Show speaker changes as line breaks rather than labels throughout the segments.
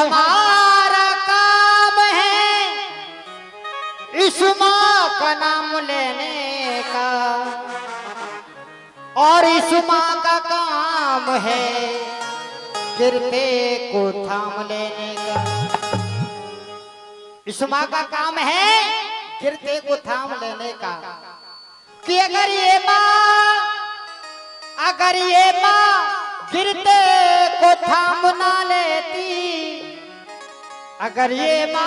हमारा काम है इस माँ का नाम लेने का। और इस माँ का काम है गिरते को थाम लेने का। इस माँ का काम है गिरते को थाम लेने का। कि अगर ये माँ अगर ये माँ गिरते को थाम ना लेती अगर ये माँ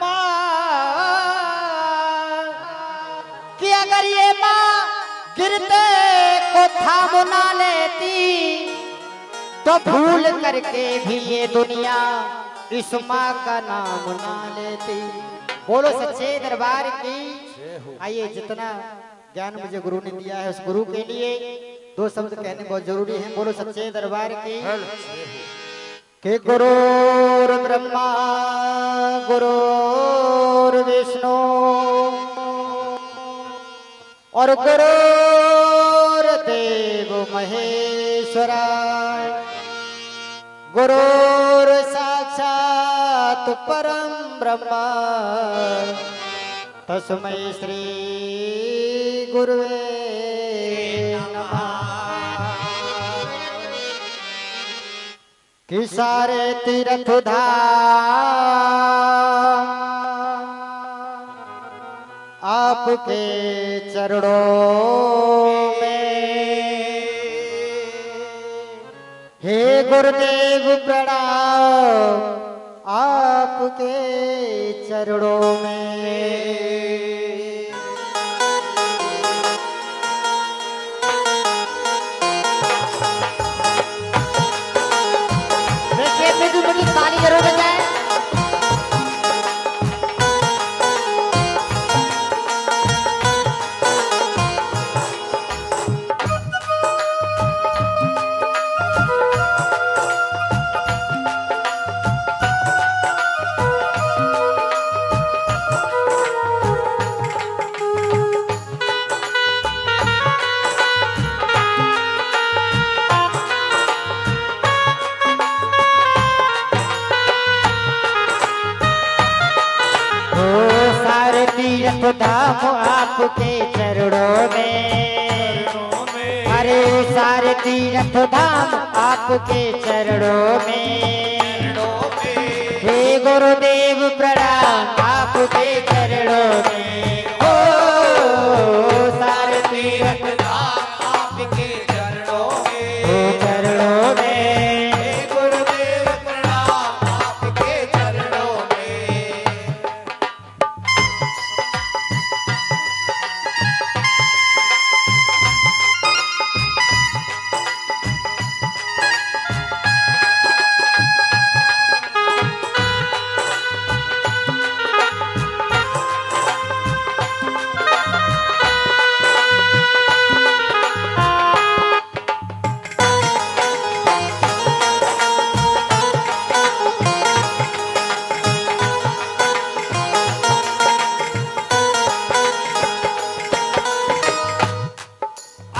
माँ, कि अगर ये माँ गिरते को लेती तो भूल करके भी ये दुनिया इस माँ का नाम ना लेती। बोलो सच्चे दरबार की, आइए जितना ज्ञान मुझे गुरु ने दिया है उस गुरु के लिए। दो शब्द कहने बहुत ज़रूरी है। बोलो सच्चे दरबार की। कि गुरुर ब्रह्मा गुरुर विष्णु और गुरुर देव महेश्वरा गुरुर साक्षात परम ब्रह्मा तस्मै श्री गुरुवे। कि सारे तीर्थ धाम आपके चरणों में हे गुरुदेव प्रणाम आपके चरणों में। धाम आपके चरणों में। अरे सारे तीर्थ धाम आपके चरणों में। हे गुरुदेव, प्रणाम आपके चरणों में। ओ सारे तीर्थ
धाम आपके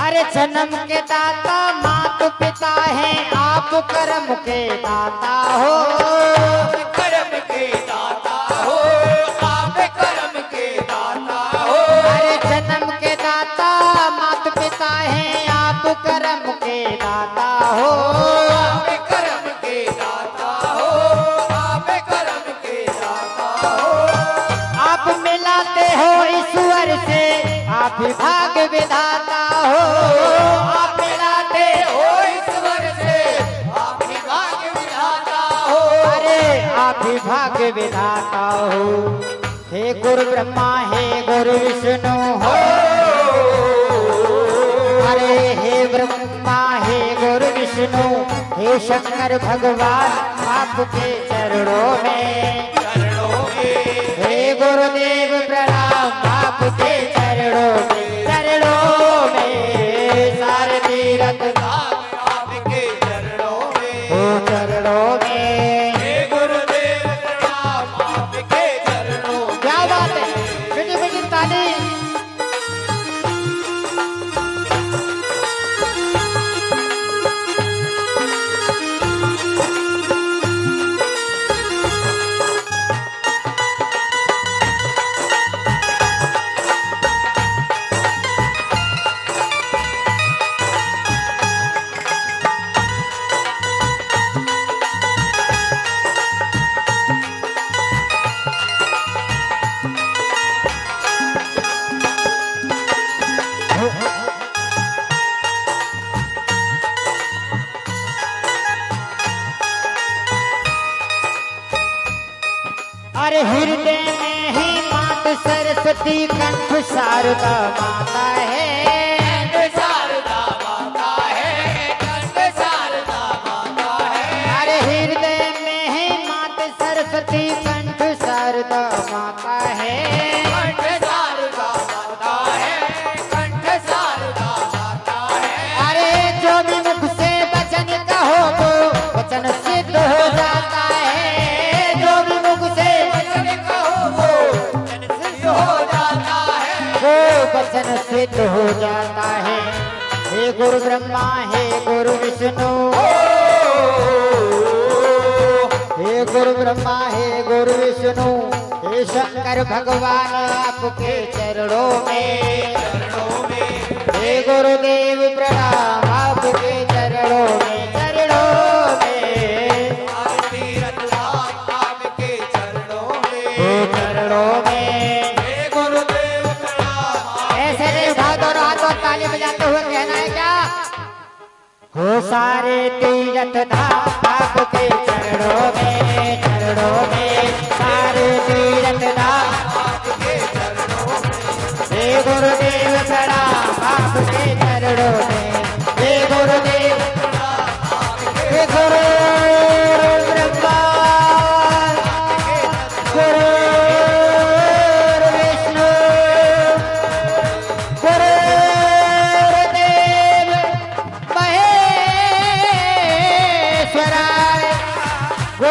अरे जन्म के दाता मात पिता है आप कर्म के दाता हो।
कर्म के दाता हो आप कर्म के दाता हो।
अरे जन्म के दाता मात पिता है आप कर्म के दाता हो।
आप कर्म के दाता हो आप कर्म के दाता हो।
आप मिलाते हो ईश्वर से आप भाग विधाता हो।
विधाता हो
हे गुरु ब्रह्मा हे गुरु विष्णु हो। अरे हे ब्रह्मा हे गुरु विष्णु हे शंकर भगवान आपके चरणों में।
चरणों में।
हे गुरुदेव प्रणाम। सरस्वती कंठ शारदा माता है।
शारदा माता है कंठ शारदा माता है।
अरे हृदय में है मात सरस्वती। सिद्ध हो जाता है।
हे
गुरु ब्रह्मा हे गुरु विष्णु। हे गुरु ब्रह्मा हे गुरु विष्णु। हे शंकर भगवान आपके चरणों में।
चरणों में
हे गुरुदेव प्रणाम आपके चरणों में चरणों में।
आपके चरणों में।
चरणों में सारे तीरथ धाम आपके चरणों में चरणों में, सारे तीरथ धाम
आपके चरणों में।
गुरुदेव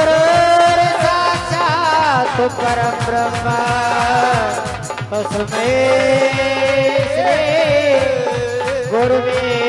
गुरु साक्षात परम ब्रह्मा श्री गुरुवे